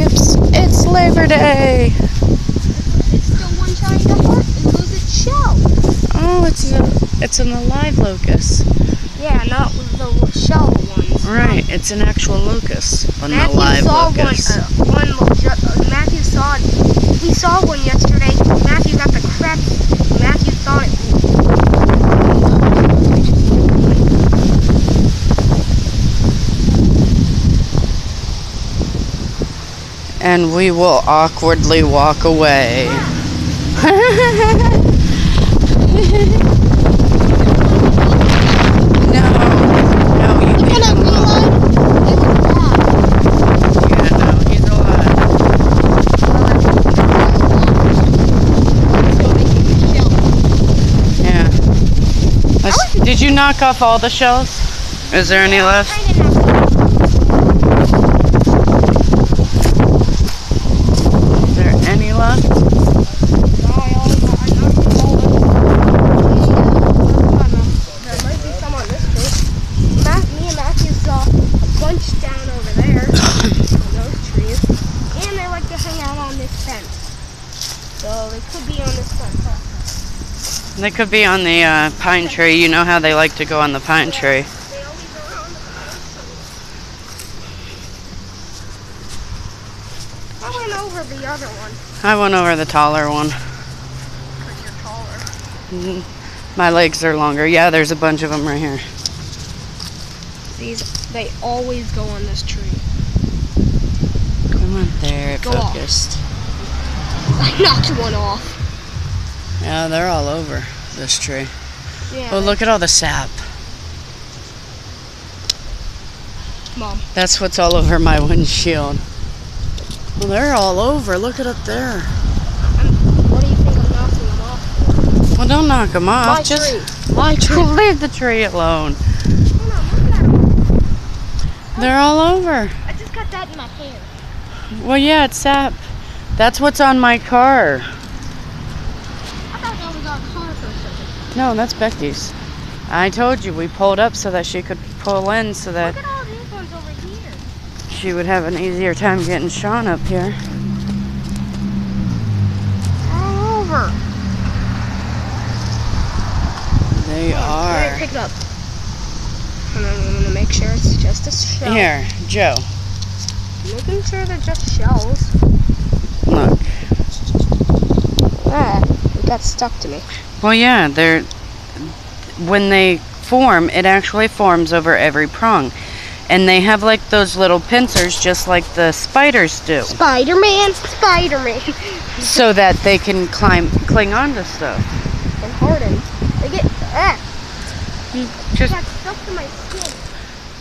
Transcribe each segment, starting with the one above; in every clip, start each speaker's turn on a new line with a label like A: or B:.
A: peeps! It's Labor Day!
B: It's still one trying to heart and lose its shell.
A: Oh, it's a, it's an alive locust.
B: Yeah, not with the shell ones.
A: Right, it's an actual locust, an
B: Matthew
A: alive
B: saw
A: locust.
B: one. Uh, one uh, Matthew saw it. He saw one yesterday. Matthew got the crap. Matthew thought it.
A: And we will awkwardly walk away. no, no, you
B: Can I
A: leave him alone.
B: realize it was bad.
A: Yeah, no, he's alive. Yeah. Let's- did you knock off all the shells? Is there any left? Is there any left?
B: Me and Matthew saw a bunch down over there on those trees, and they like to hang out on this fence. So they could be on this fence. also.
A: They could be on the uh, pine tree. You know how they like to go on the pine tree.
B: They always are on the fence. I went over the other one
A: I went over the taller one.
B: because you're taller.
A: My legs are longer. Yeah, there's a bunch of them right here.
B: These, they always go on this tree.
A: Come on, there, it
B: Go off.
A: focused.
B: I knocked one off.
A: Yeah, they're all over this tree.
B: Yeah.
A: Oh, look at all the sap.
B: Mom.
A: That's what's all over my windshield. Well, they're all over. Look at up there.
B: What do you think I'm knocking them off?
A: Well, don't knock them off.
B: My
A: Just
B: tree. My tree.
A: leave the tree alone.
B: Hold on, look at 'em.
A: They're all over.
B: I just got that in my hair.
A: Well, yeah, it's sap. That's what's on my car.
B: I thought that car for a second.
A: No, that's Becky's. I told you we pulled up so that she could pull in so that
B: Look at all these ones over here.
A: she would have an easier time getting Sean up here.
B: All over.
A: They
B: Alright,
A: are.
B: pick it up. And then I'm gonna make sure it's just a shell.
A: Here, Joe.
B: Making sure they're just shells.
A: Look.
B: Ah, it got stuck to me.
A: Well, yeah, they're when they form, it actually forms over every prong. And they have like those little pincers just like the spiders do
B: Spider-Man, Spider-Man.
A: so that they can climb cling onto stuff.
B: and harden. They get ah,
A: Just
B: got stuck to my skin.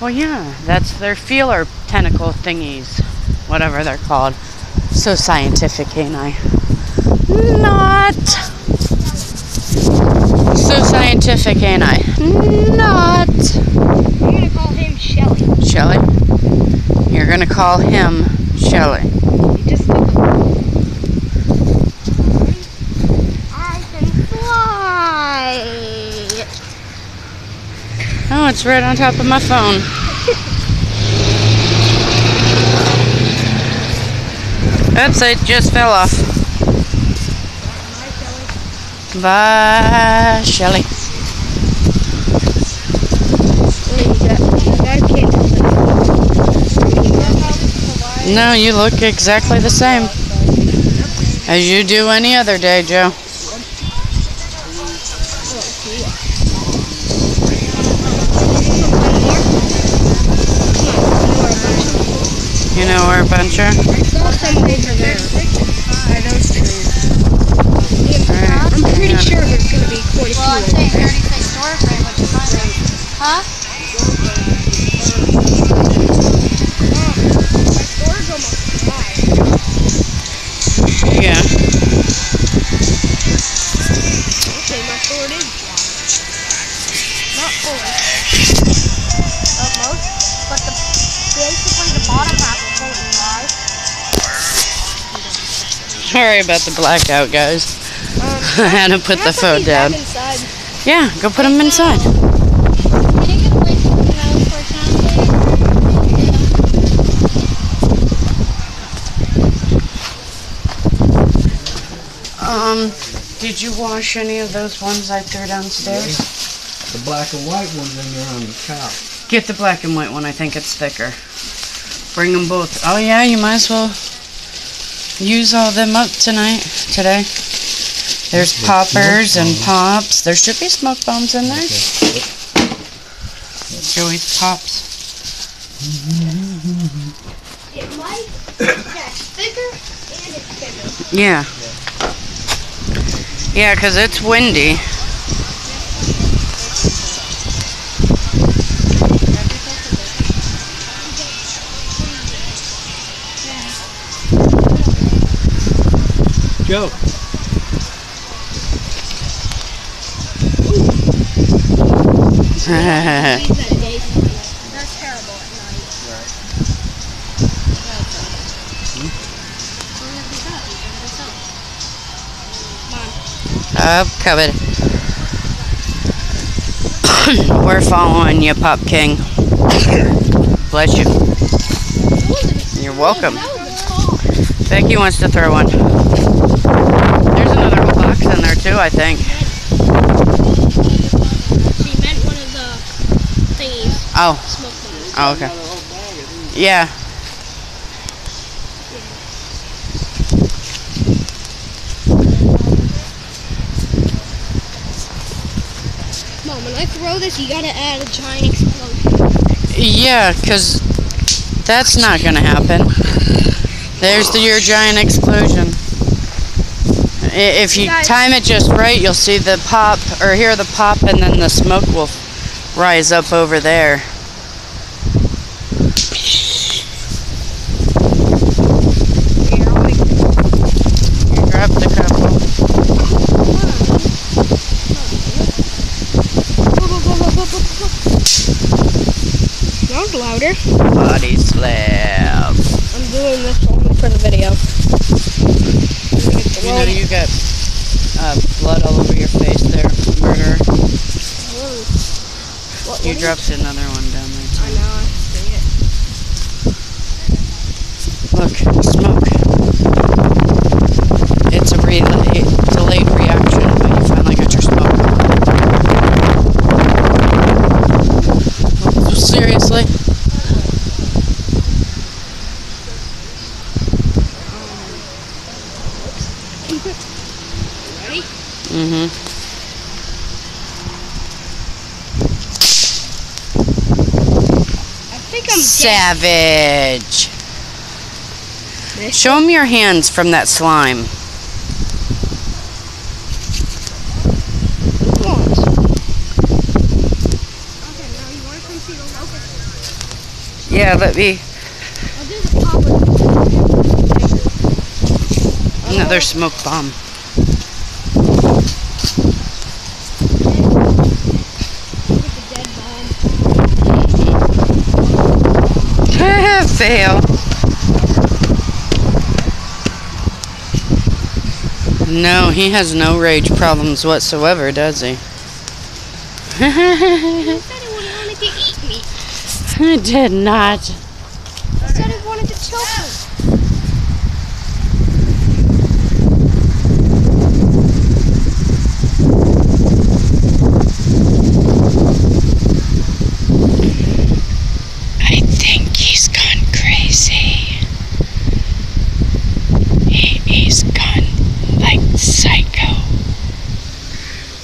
A: Well, yeah, that's their feeler tentacle thingies, whatever they're called. So scientific, ain't I? Not. So scientific, ain't I? Not.
B: I'm gonna call him Shelly.
A: Shelly? You're gonna call him Shelly.
B: You just look. I can fly.
A: It's right on top of my phone. Oops, it just fell off. Bye, Shelly. No, you look exactly the same as you do any other day, Joe. Alright.
B: I'm pretty sure there's gonna be quite a
C: Well, I'd
B: few.
C: say
B: over there.
C: 36 door frame, which is fine. Huh?
A: Sorry about the blackout, guys.
B: Um,
A: I had to put the phone down. Yeah, go put them inside. Um, did you wash any of those ones I threw downstairs? Yeah.
D: The black and white ones in there on the top.
A: Get the black and white one. I think it's thicker. Bring them both. Oh yeah, you might as well use all them up tonight, today. There's
D: The
A: poppers and pops. There should be smoke bombs in there.
D: Okay.
A: Joey's pops.
B: It might. Yeah, it's thicker and it's bigger.
A: Yeah. Yeah, 'cause it's windy.
D: Joe.
B: At
A: covered. We're following you, Pop King. Bless you. You're welcome. Becky wants to throw one. There's another whole box in there too, I think.
B: She meant one of the thingies.
A: Oh, oh, okay. Yeah.
B: Mom, when I throw this, you gotta add a giant explosion.
A: Yeah, 'cause that's not gonna happen. There's the, your giant explosion. If you time it just right, you'll see the pop, or hear the pop, and then the smoke will rise up over there.
B: Here, I'll make
A: You dropped a couple.
B: Sounds louder.
A: Body slam.
B: I'm doing this only for the video.
A: You know you got uh, blood all over your face there, murderer.
B: What,
A: You
B: what
A: dropped another one down there
B: I know, I see it.
A: Look, smoke. It's a relay, delayed reaction, but you finally got your smoke. Seriously?
B: Ready?
A: Mm-hmm.
B: I
A: Savage. Show him your hands from that slime.
B: Once. Okay, now you want to come see the locust?
A: Yeah, let me.
B: I'll do the popper.
A: Another smoke bomb.
B: Get the dead bomb.
A: Fail. No, he has no rage problems whatsoever, does he?
B: He said he wanted to eat me.
A: I did not.
B: He said he wanted to choke me.
A: I think he's gone crazy. He, he's gone like psycho.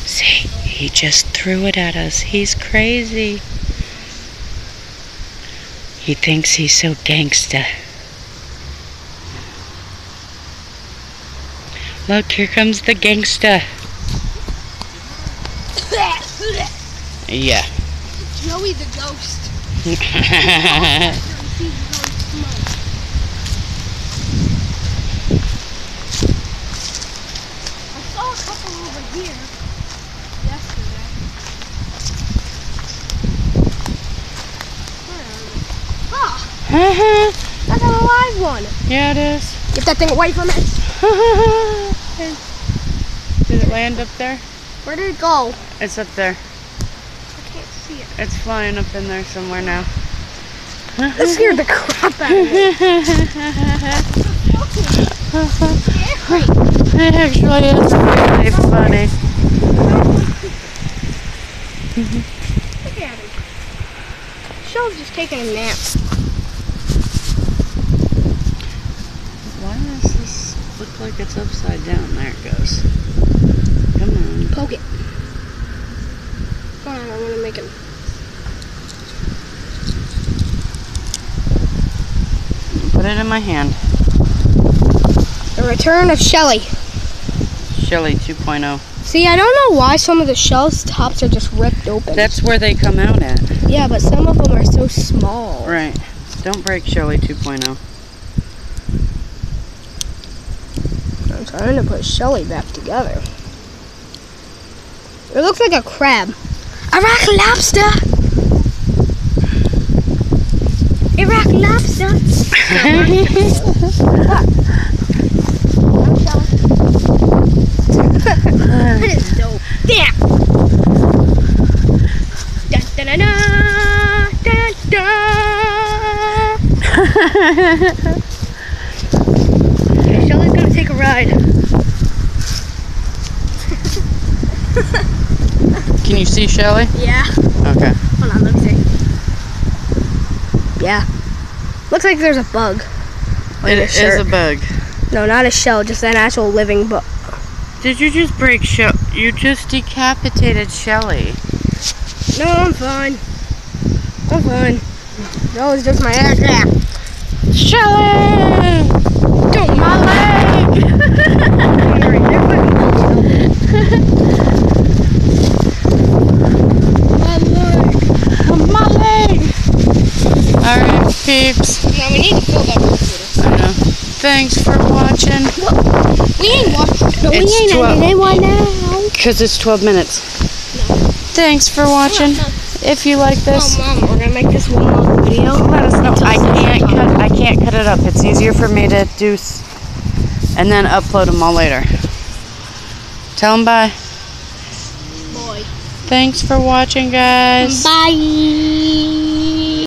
A: See, he just threw it at us. He's crazy. He thinks he's so gangsta. Look, here comes the gangsta. Yeah.
B: Joey the ghost. I saw a couple over here yesterday. Where are they? Ah, Mm-hmm. that's a live one.
A: yeah, it is.
B: Get that thing away from it.
A: Did it land up there?
B: Where did it go?
A: It's up there.
B: I can't see it.
A: It's flying up in there somewhere now.
B: That scared the crap out of me.
A: It actually is really funny.
B: Look at him. Shell's just taking a nap.
A: Why does this look like it's upside down? There it goes. Come on.
B: Poke it. Come on, I want to make it.
A: Put it in my hand.
B: The return of Shelly.
A: Shelly 2.0.
B: See, I don't know why some of the shell's tops are just ripped open.
A: That's where they come out at.
B: yeah, but some of them are so small.
A: Right. Don't break Shelly oh. 2.0.
B: I'm trying to put Shelly back together. It looks like a crab. A rock lobster. A rock lobster. That is dope. Damn. Dun, dun, dun, dun, dun, dun. Okay, Shelly's gonna take a ride.
A: Can you see Shelly?
B: Yeah.
A: Okay.
B: Hold on, let me see. Yeah. Looks like there's a bug. on
A: It
B: your
A: is
B: shirt.
A: a bug.
B: No, not a shell, just an actual living bug.
A: Did you just break Shell? You just decapitated Shelly.
B: No, I'm fine. I'm fine. That was just my ass. Yeah.
A: Shelly!
B: Don't my leg. my leg.
A: My leg! Alright, peeps.
B: Now we need to fill that computer.
A: I know. Thanks for watching.
B: We ain't watching. No, we ain't
A: twelve.
B: ending it now.
A: Because it's 12 minutes. Thanks for watching. If you like this,
B: Oh, mom, we're gonna make this one long video.
A: let us know. I can't cut. I can't cut it up. It's easier for me to do, and then upload them all later. Tell them bye.
B: Boy.
A: Thanks for watching, guys.
B: Bye.